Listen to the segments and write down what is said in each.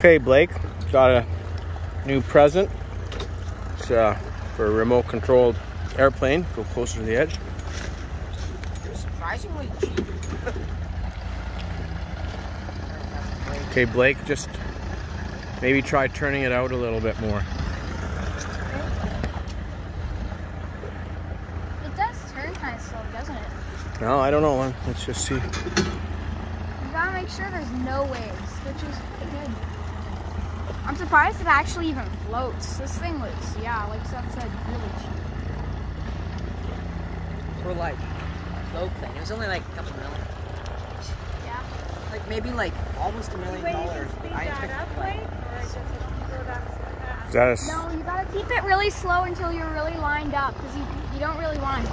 Okay, Blake, got a new present. It's uh, for a remote controlled airplane. Go closer to the edge. Surprisingly cheap. Okay, Blake, just maybe try turning it out a little bit more. It does turn kind of slow, doesn't it? No, I don't know. Let's just see. You gotta make sure there's no waves, which is pretty good. I'm surprised it actually even floats. This thing was, yeah, like Seth said, really cheap. For like a low thing. It was only like a couple million. Yeah. Like maybe like almost a million dollars. I expected like Is that a s- No, you gotta keep it really slow until you're really lined up, because you, you don't really want to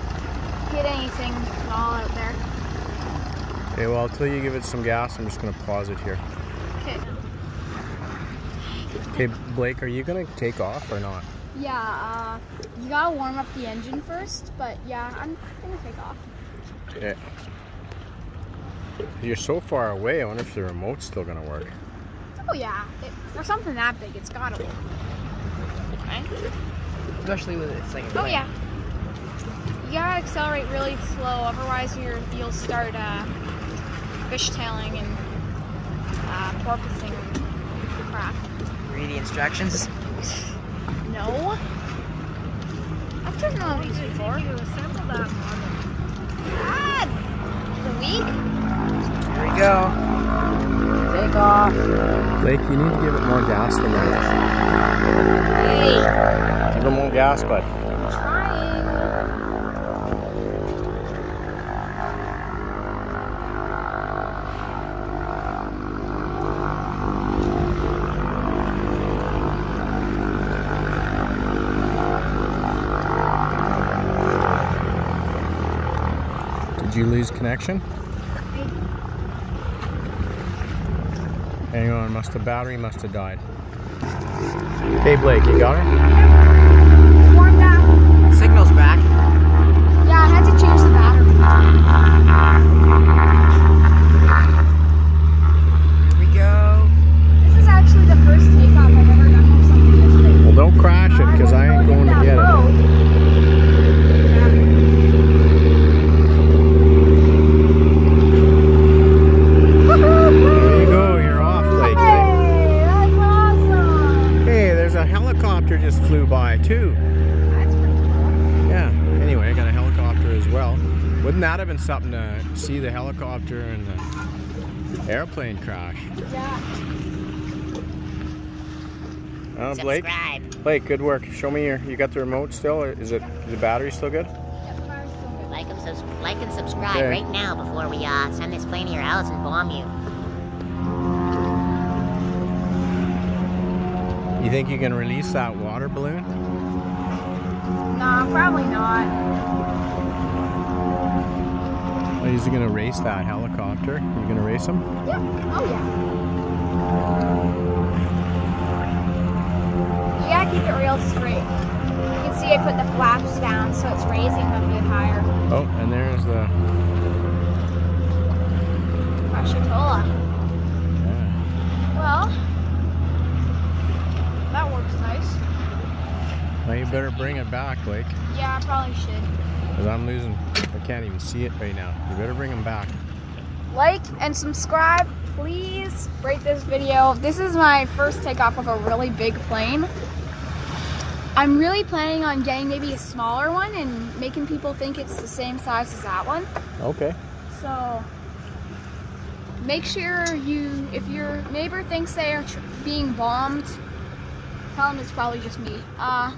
hit anything at all out there. Okay, well, until you give it some gas, I'm just going to pause it here. Okay. Okay, Blake, are you going to take off or not? Yeah, uh, you gotta warm up the engine first, but yeah, I'm gonna take off. Okay. You're so far away, I wonder if the remote's still going to work. Oh yeah, it, for something that big, it's gotta work. Right? especially with it's like Oh plane. yeah. You gotta accelerate really slow, otherwise you're, you'll start uh, fishtailing and uh, porpoising crap. Read the instructions. No. I've driven one of these before. You assemble that model. God, the week. Here we go. Take off. Blake, you need to give it more gas than that. Hey, Give it more gas, bud. You lose connection? Hang on, must the battery must have died. Hey Blake, you got her? Wouldn't that have been something to see the helicopter and the airplane crash? Yeah. Uh, Blake, Subscribe. Blake, good work. Show me your. You got the remote still? Or Is it is the battery still good? Yep, car's still good. Like and, subs- like and subscribe Okay. right now before we uh, send this plane to your house and bomb you. You think you can release that water balloon? Nah, probably not. Or is he gonna race that helicopter? Are You gonna race him? Yep. Oh yeah. You gotta keep it real straight. You can see I put the flaps down so it's raising a bit higher. Oh, and there's the. Rashatola. Yeah. Well, that works nice. You better bring it back, Blake, Yeah, I probably should. because I'm losing. I can't even see it right now. You better bring them back. Like and subscribe, please. Rate this video. This is my first takeoff of a really big plane. I'm really planning on getting maybe a smaller one and making people think it's the same size as that one. Okay. So make sure you, if your neighbor thinks they are tr- being bombed, tell them it's probably just me. Uh,